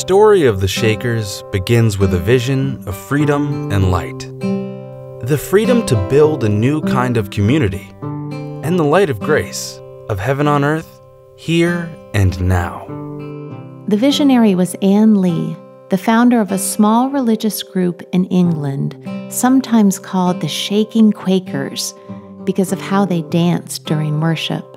story of the Shakers begins with a vision of freedom and light. The freedom to build a new kind of community and the light of grace, of heaven on earth, here and now. The visionary was Ann Lee, the founder of a small religious group in England, sometimes called the Shaking Quakers, because of how they danced during worship.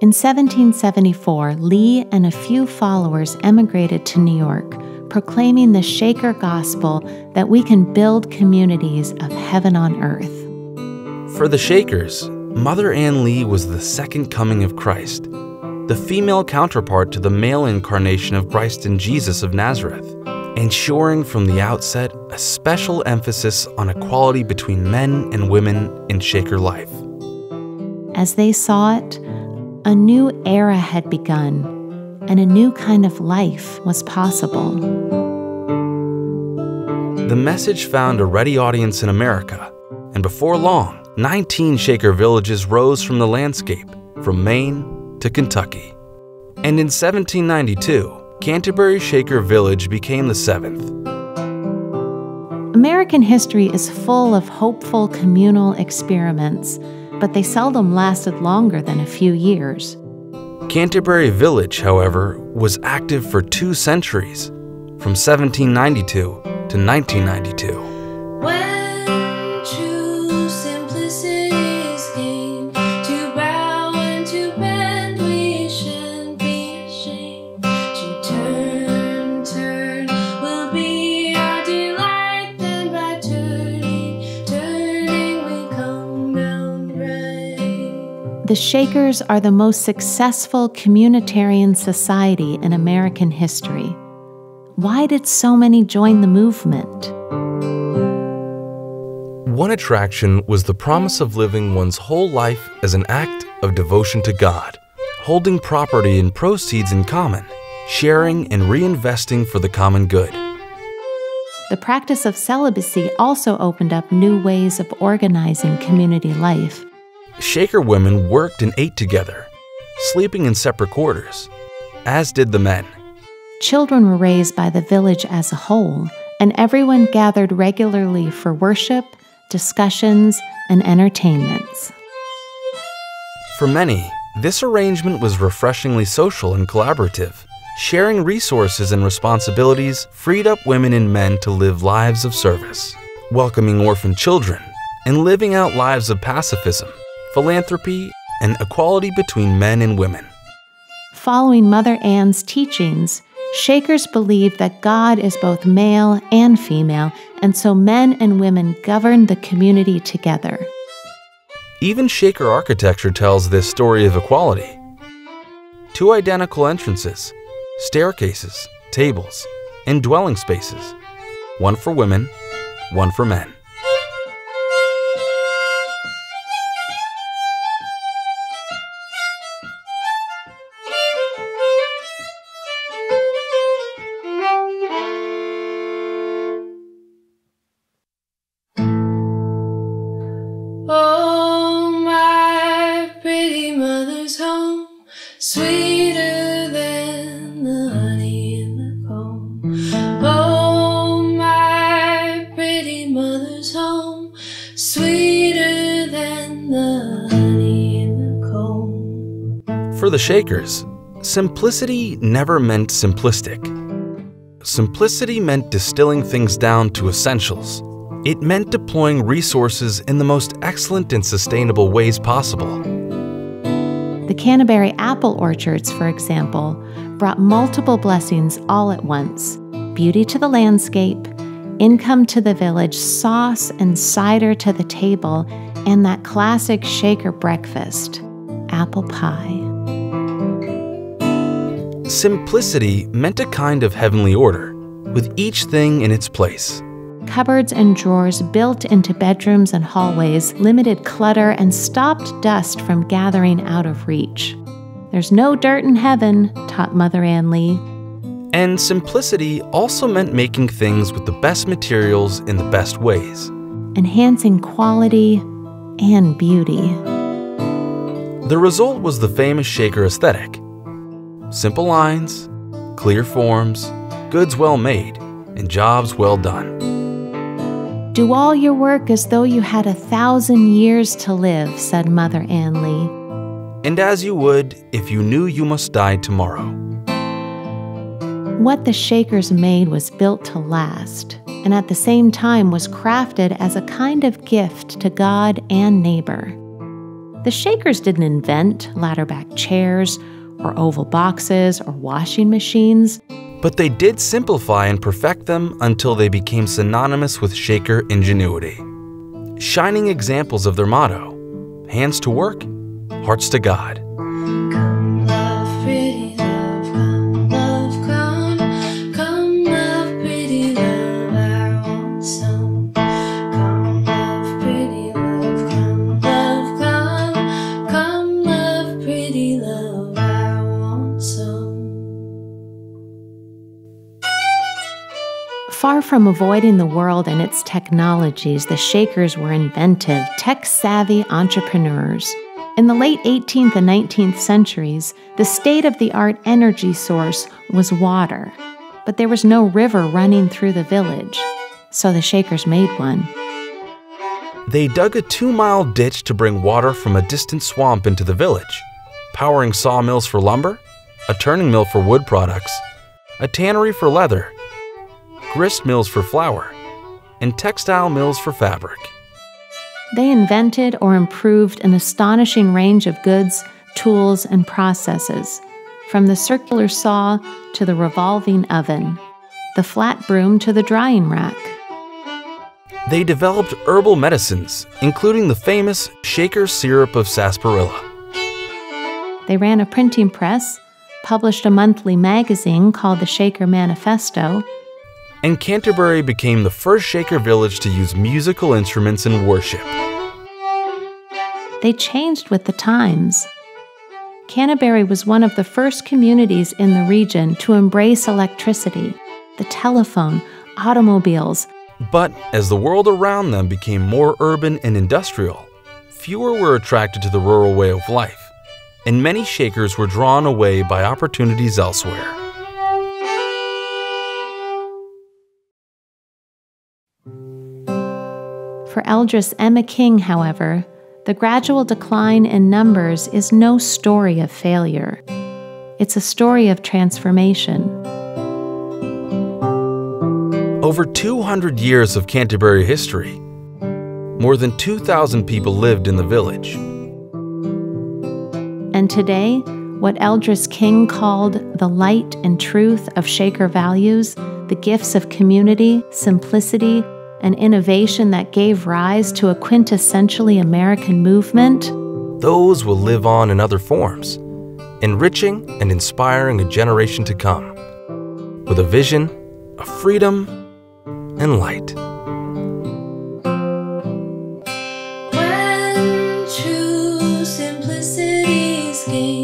In 1774, Lee and a few followers emigrated to New York, proclaiming the Shaker gospel that we can build communities of heaven on earth. For the Shakers, Mother Ann Lee was the second coming of Christ, the female counterpart to the male incarnation of Christ in Jesus of Nazareth, ensuring from the outset a special emphasis on equality between men and women in Shaker life. As they saw it, a new era had begun, and a new kind of life was possible. The message found a ready audience in America, and before long, 19 Shaker villages rose from the landscape, from Maine to Kentucky. And in 1792, Canterbury Shaker Village became the seventh. American history is full of hopeful communal experiments but they seldom lasted longer than a few years. Canterbury Village, however, was active for two centuries, from 1792 to 1992. The Shakers are the most successful communitarian society in American history. Why did so many join the movement? One attraction was the promise of living one's whole life as an act of devotion to God, holding property and proceeds in common, sharing and reinvesting for the common good. The practice of celibacy also opened up new ways of organizing community life. Shaker women worked and ate together, sleeping in separate quarters, as did the men. Children were raised by the village as a whole, and everyone gathered regularly for worship, discussions, and entertainments. For many, this arrangement was refreshingly social and collaborative. Sharing resources and responsibilities freed up women and men to live lives of service, welcoming orphan children, and living out lives of pacifism philanthropy, and equality between men and women. Following Mother Ann's teachings, Shakers believe that God is both male and female, and so men and women govern the community together. Even Shaker architecture tells this story of equality. Two identical entrances, staircases, tables, and dwelling spaces, one for women, one for men. For the Shakers, simplicity never meant simplistic. Simplicity meant distilling things down to essentials. It meant deploying resources in the most excellent and sustainable ways possible. The Canterbury apple orchards, for example, brought multiple blessings all at once beauty to the landscape, income to the village, sauce and cider to the table, and that classic shaker breakfast apple pie. Simplicity meant a kind of heavenly order, with each thing in its place. Cupboards and drawers built into bedrooms and hallways limited clutter and stopped dust from gathering out of reach. There's no dirt in heaven, taught Mother Ann Lee. And simplicity also meant making things with the best materials in the best ways, enhancing quality and beauty. The result was the famous Shaker aesthetic simple lines, clear forms, goods well made, and jobs well done. Do all your work as though you had a thousand years to live, said Mother Ann Lee. And as you would if you knew you must die tomorrow. What the Shakers made was built to last, and at the same time was crafted as a kind of gift to God and neighbor. The Shakers didn't invent ladder back chairs, or oval boxes, or washing machines but they did simplify and perfect them until they became synonymous with Shaker ingenuity. Shining examples of their motto hands to work, hearts to God. From avoiding the world and its technologies, the Shakers were inventive, tech savvy entrepreneurs. In the late 18th and 19th centuries, the state of the art energy source was water, but there was no river running through the village, so the Shakers made one. They dug a two mile ditch to bring water from a distant swamp into the village, powering sawmills for lumber, a turning mill for wood products, a tannery for leather, grist mills for flour, and textile mills for fabric. They invented or improved an astonishing range of goods, tools, and processes, from the circular saw to the revolving oven, the flat broom to the drying rack. They developed herbal medicines, including the famous Shaker syrup of sarsaparilla. They ran a printing press, published a monthly magazine called the Shaker Manifesto, and Canterbury became the first Shaker village to use musical instruments in worship. They changed with the times. Canterbury was one of the first communities in the region to embrace electricity, the telephone, automobiles. But as the world around them became more urban and industrial, fewer were attracted to the rural way of life, and many Shakers were drawn away by opportunities elsewhere. For Eldress Emma King, however, the gradual decline in numbers is no story of failure. It's a story of transformation. Over 200 years of Canterbury history, more than 2,000 people lived in the village. And today, what Eldress King called the light and truth of Shaker values, the gifts of community, simplicity, an innovation that gave rise to a quintessentially American movement, those will live on in other forms, enriching and inspiring a generation to come with a vision of freedom and light. When true simplicity's gained.